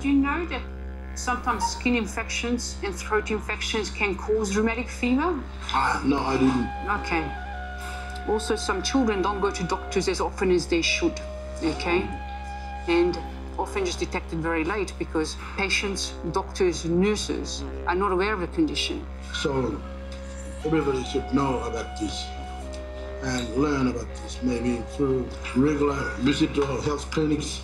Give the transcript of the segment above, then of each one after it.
did you know that sometimes skin infections and throat infections can cause rheumatic fever? Ah, no, I didn't. Okay. Also, some children don't go to doctors as often as they should, okay? And often just detected very late because patients, doctors, nurses are not aware of the condition. So everybody should know about this and learn about this, maybe through regular visit to health clinics.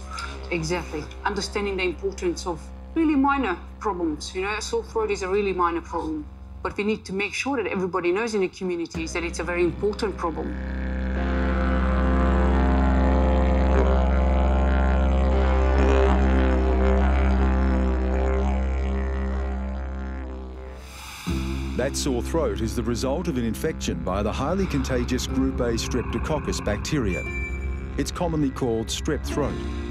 Exactly. Understanding the importance of really minor problems. You know, a sore throat is a really minor problem. But we need to make sure that everybody knows in the communities that it's a very important problem. That sore throat is the result of an infection by the highly contagious group A streptococcus bacteria. It's commonly called strep throat.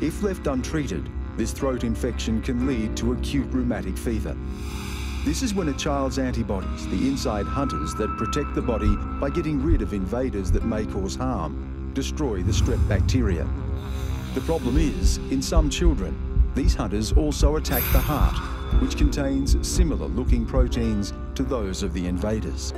If left untreated, this throat infection can lead to acute rheumatic fever. This is when a child's antibodies, the inside hunters that protect the body by getting rid of invaders that may cause harm, destroy the strep bacteria. The problem is, in some children, these hunters also attack the heart, which contains similar looking proteins to those of the invaders.